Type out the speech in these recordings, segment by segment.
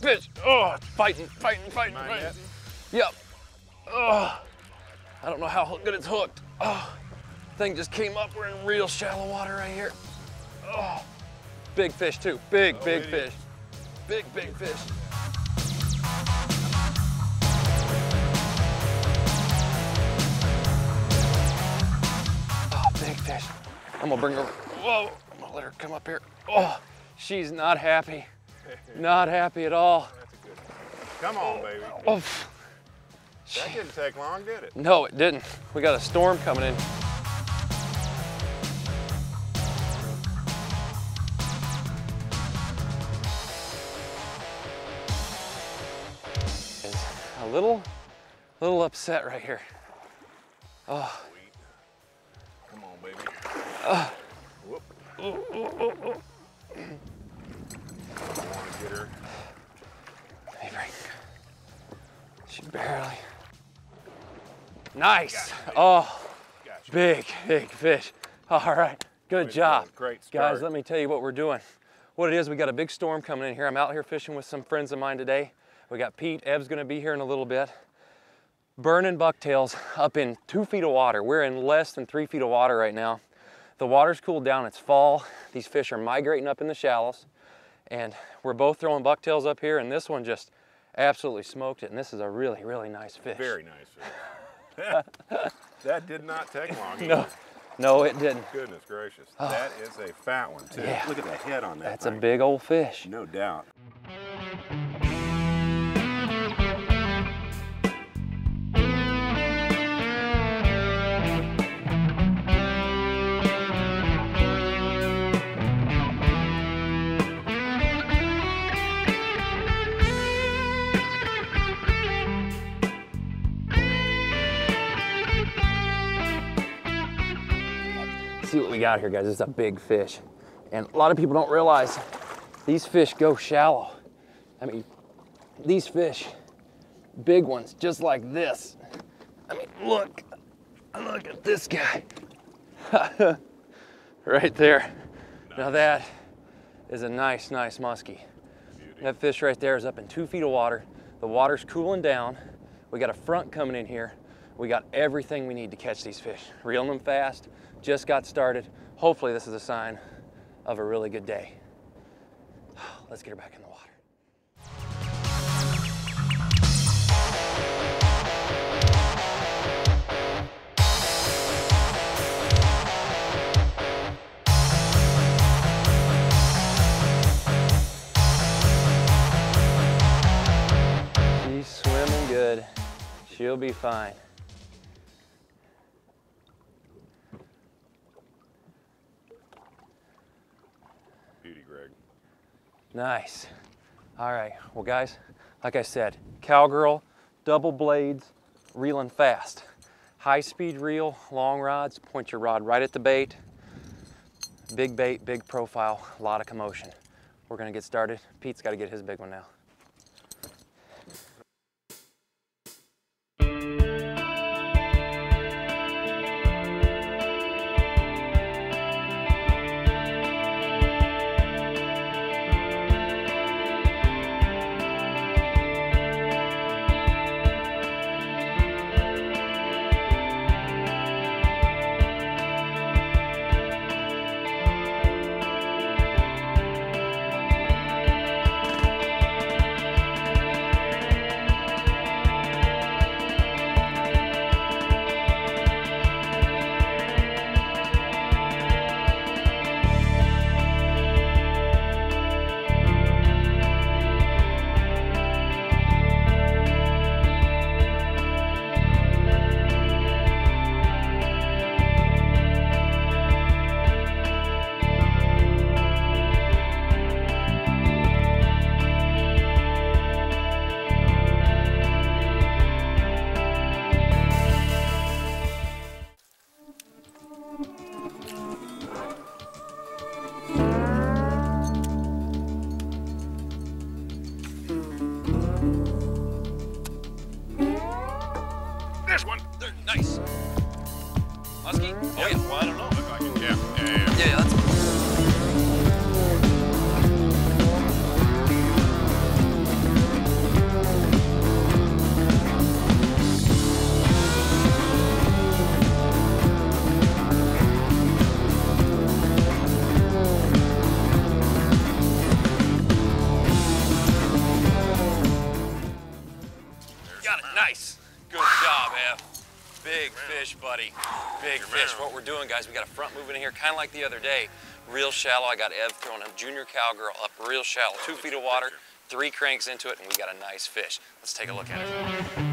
Fish. Oh, it's fighting, fighting, fighting, Mind fighting. netting? Yep. Oh, I don't know how good it's hooked. Oh, thing just came up. We're in real shallow water right here. Oh, big fish too. Big, Oh, big is. fish. Big, big fish. Oh, big fish. I'm gonna bring her. Whoa, I'm gonna let her come up here. Oh, she's not happy. Not happy at all. That's a good. Come on, baby. Oh, That didn't take long, did it? no, it didn't. We got a storm coming in. A little, little upset right here. Oh, Nice. Oh, Gotcha. big, big fish. All right, good job. Great Guys, let me tell you what we're doing. What it is, we got a big storm coming in here. I'm out here fishing with some friends of mine today. We got Pete, Ev's gonna be here in a little bit. Burning bucktails up in two feet of water. We're in less than three feet of water right now. The water's cooled down, it's fall. These fish are migrating up in the shallows. And we're both throwing bucktails up here and this one just absolutely smoked it. And this is a really, really nice fish. Very nice. fish. that did not take long. No, either. no, it didn't. Goodness gracious. Ah. That is a fat one, too. Yeah. Look at the head on that That's a big old fish. No doubt. Got here, guys. Is a big fish. And a lot of people don't realize these fish go shallow. I mean, these fish, big ones, just like this. I mean, look, look at this guy. right there. Now that is a nice, nice muskie. That fish right there is up in two feet of water. The water's cooling down. We got a front coming in here. We got everything we need to catch these fish. Reeling them fast, just got started. Hopefully this is a sign of a really good day. Let's get her back in the water. She's swimming good. She'll be fine. Nice. All right, well guys, like I said, cowgirl, double blades, reeling fast. High speed reel, long rods, point your rod right at the bait. Big bait, big profile, a lot of commotion. We're gonna get started. Pete's gotta get his big one now. Big fish, buddy. Big fish. What we're doing, guys, we got a front moving in here, kind of like the other day. Real shallow. I got Ev throwing a junior cowgirl up real shallow. Two feet of water, three cranks into it, and we got a nice fish. Let's take a look at it.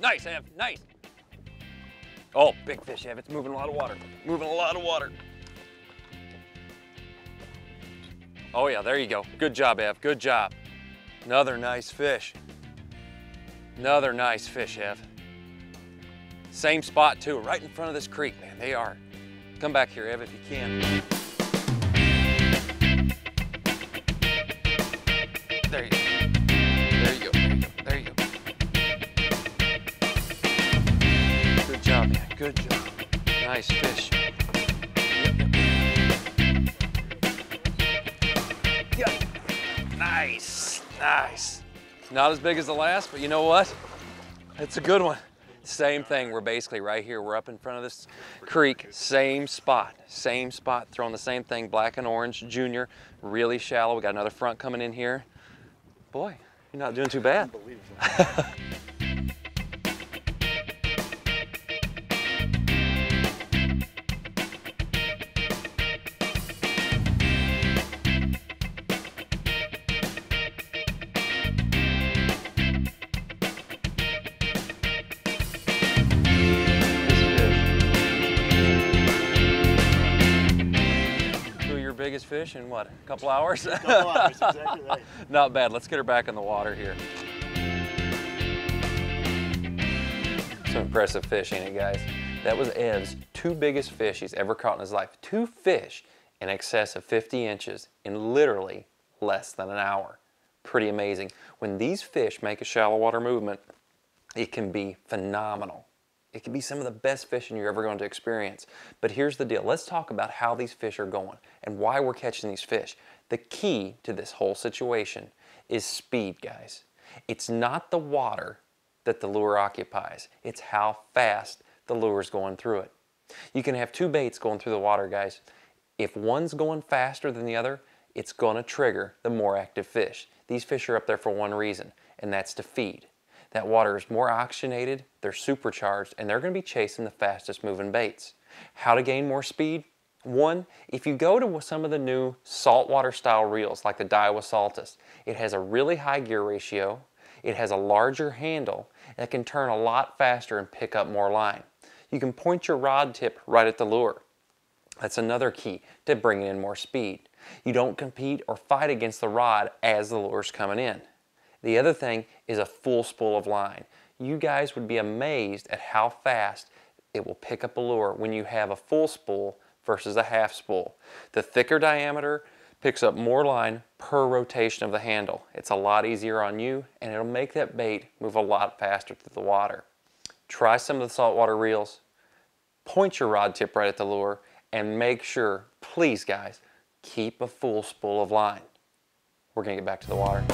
Nice, Ev. Nice. Oh, big fish, Ev. It's moving a lot of water. Moving a lot of water. Oh yeah, there you go. Good job, Ev. Good job. Another nice fish. Another nice fish, Ev. Same spot too, right in front of this creek, man. They are. Come back here, Ev, if you can. There you go. Good job. Nice fish. Yep. Nice. Nice. Not as big as the last, but you know what? It's a good one. Same thing. We're basically right here. We're up in front of this creek. Same spot. Same spot. Throwing the same thing. Black and orange. Junior. Really shallow. We got another front coming in here. Boy, you're not doing too bad. fish in what? A couple hours? Couple hours, exactly right. Not bad. Let's get her back in the water here. Some impressive fish, ain't it, guys? That was Ev's two biggest fish he's ever caught in his life. Two fish in excess of 50 inches in literally less than an hour. Pretty amazing. When these fish make a shallow water movement, it can be phenomenal. It can be some of the best fishing you're ever going to experience. But here's the deal. Let's talk about how these fish are going and why we're catching these fish. The key to this whole situation is speed, guys. It's not the water that the lure occupies. It's how fast the lure's going through it. You can have two baits going through the water, guys. If one's going faster than the other, it's going to trigger the more active fish. These fish are up there for one reason, and that's to feed. That water is more oxygenated, they're supercharged, and they're going to be chasing the fastest moving baits. How to gain more speed? One, if you go to some of the new saltwater style reels like the Daiwa Saltist, it has a really high gear ratio, it has a larger handle, and it can turn a lot faster and pick up more line. You can point your rod tip right at the lure. That's another key to bringing in more speed. You don't compete or fight against the rod as the lure's coming in. The other thing is a full spool of line. You guys would be amazed at how fast it will pick up a lure when you have a full spool versus a half spool. The thicker diameter picks up more line per rotation of the handle. It's a lot easier on you and it'll make that bait move a lot faster through the water. Try some of the saltwater reels, point your rod tip right at the lure, and make sure, please guys, keep a full spool of line. We're gonna get back to the water.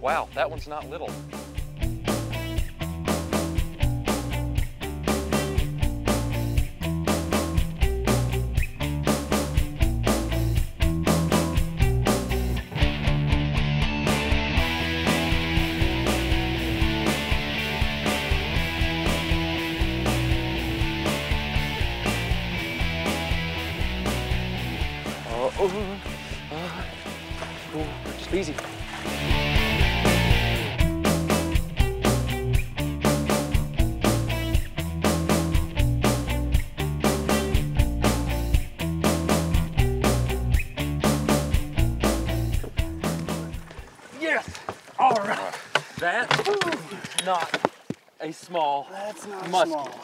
Wow, that one's not little. Not a small That's not muskie. small.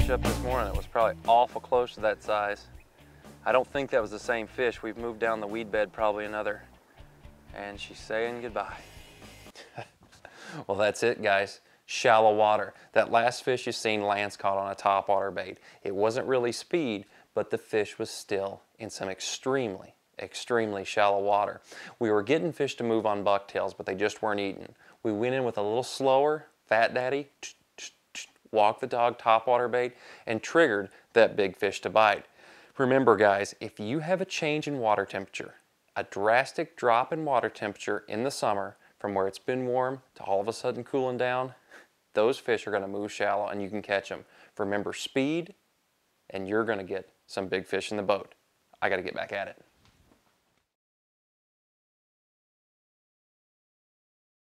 Fish up this morning that was probably awful close to that size. I don't think that was the same fish. We've moved down the weed bed probably another. And she's saying goodbye. well, that's it, guys. Shallow water. That last fish you seen Lance caught on a topwater bait. It wasn't really speed, but the fish was still in some extremely, extremely shallow water. We were getting fish to move on bucktails, but they just weren't eating. We went in with a little slower, Fat Daddy, walk the dog topwater bait, and triggered that big fish to bite. Remember guys, if you have a change in water temperature, a drastic drop in water temperature in the summer from where it's been warm to all of a sudden cooling down, those fish are gonna move shallow and you can catch them. Remember speed and you're gonna get some big fish in the boat. I gotta get back at it.